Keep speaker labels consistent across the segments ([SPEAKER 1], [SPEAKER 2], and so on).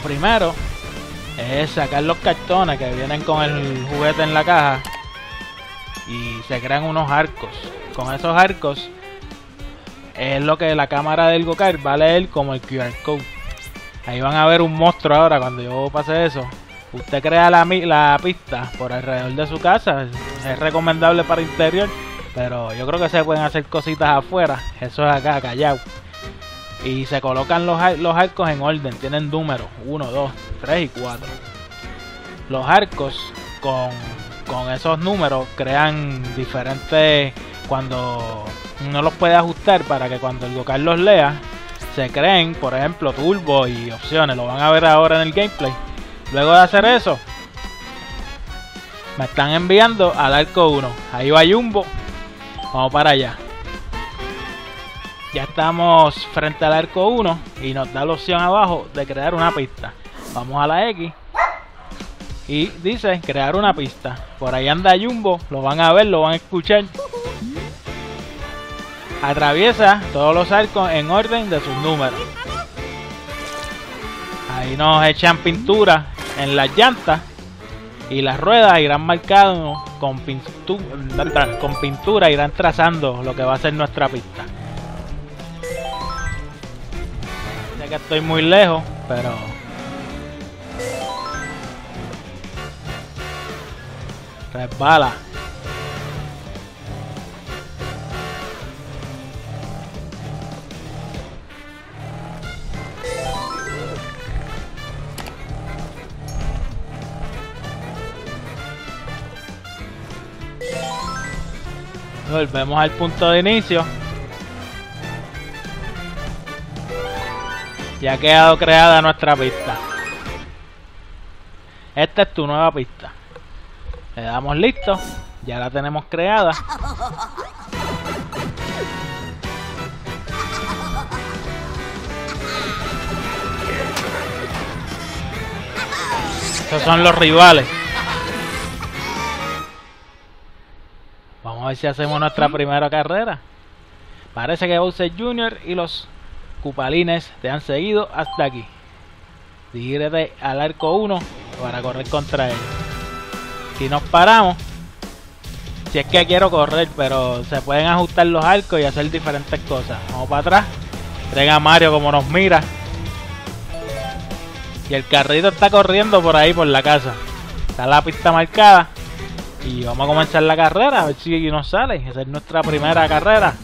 [SPEAKER 1] Lo primero es sacar los cartones que vienen con el juguete en la caja y se crean unos arcos. Con esos arcos es lo que la cámara del Gokart va a leer como el QR code. Ahí van a ver un monstruo ahora cuando yo pase eso. Usted crea la, la pista por alrededor de su casa. Es recomendable para interior. Pero yo creo que se pueden hacer cositas afuera. Eso es acá, callado. Y se colocan los, los arcos en orden. Tienen números. 1, 2, 3 y 4. Los arcos con, con esos números crean diferentes... Cuando uno los puede ajustar para que cuando el Gokart los lea, se creen, por ejemplo, turbo y opciones. Lo van a ver ahora en el gameplay. Luego de hacer eso, me están enviando al arco 1. Ahí va Jumbo. Vamos para allá. Ya estamos frente al arco 1 y nos da la opción abajo de crear una pista. Vamos a la X. Y dice crear una pista. Por ahí anda Jumbo. Lo van a ver, lo van a escuchar. Atraviesa todos los arcos en orden de sus números. Ahí nos echan pintura en las llantas y las ruedas irán marcadas con pintura, con pintura irán trazando lo que va a ser nuestra pista. Que estoy muy lejos, pero resbala. Volvemos al punto de inicio. Ya ha quedado creada nuestra pista. Esta es tu nueva pista. Le damos listo. Ya la tenemos creada. Estos son los rivales. Vamos a ver si hacemos nuestra primera carrera. Parece que Bowser Jr. y los Cupalines te han seguido hasta aquí. Dirígete al arco 1 para correr contra ellos. Si nos paramos, si es que quiero correr, pero se pueden ajustar los arcos y hacer diferentes cosas. Vamos para atrás. Tren a Mario como nos mira. Y el carrito está corriendo por ahí por la casa. Está la pista marcada. Y vamos a comenzar la carrera, a ver si nos sale. Esa es nuestra primera carrera.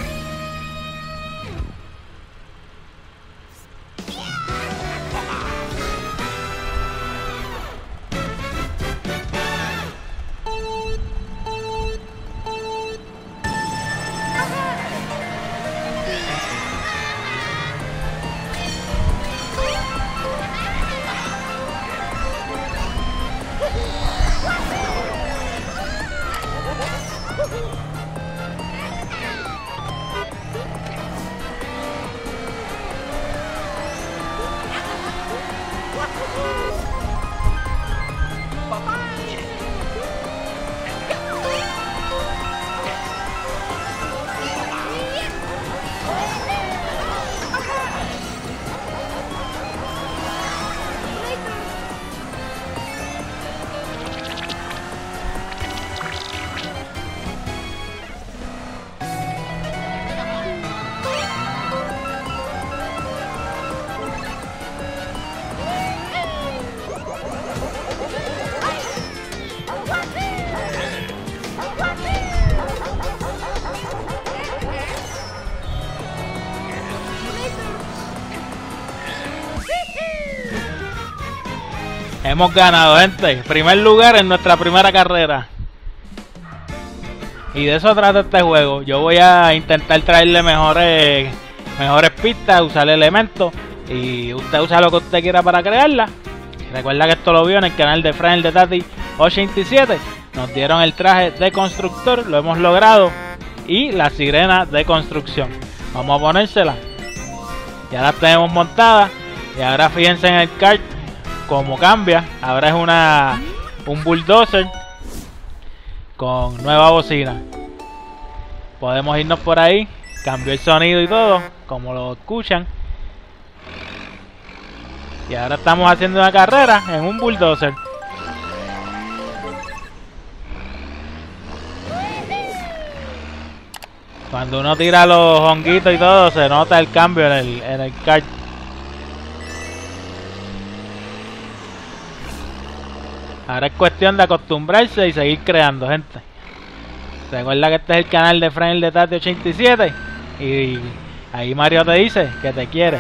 [SPEAKER 1] Hemos ganado, gente. Primer lugar en nuestra primera carrera. Y de eso trata este juego. Yo voy a intentar traerle mejores, mejores pistas, usar elementos. Y usted usa lo que usted quiera para crearla. Recuerda que esto lo vio en el canal de Frank de Tati 87. Nos dieron el traje de constructor, lo hemos logrado. Y la sirena de construcción. Vamos a ponérsela. Ya la tenemos montada. Y ahora fíjense en el kart como cambia. Ahora es una un bulldozer con nueva bocina. Podemos irnos por ahí. Cambió el sonido y todo, como lo escuchan. Y ahora estamos haciendo una carrera en un bulldozer. Cuando uno tira los honguitos y todo, se nota el cambio en el, en el kart. Ahora es cuestión de acostumbrarse y seguir creando, gente. Recuerda que este es el canal de Frank de Tati 87 y ahí Mario te dice que te quiere.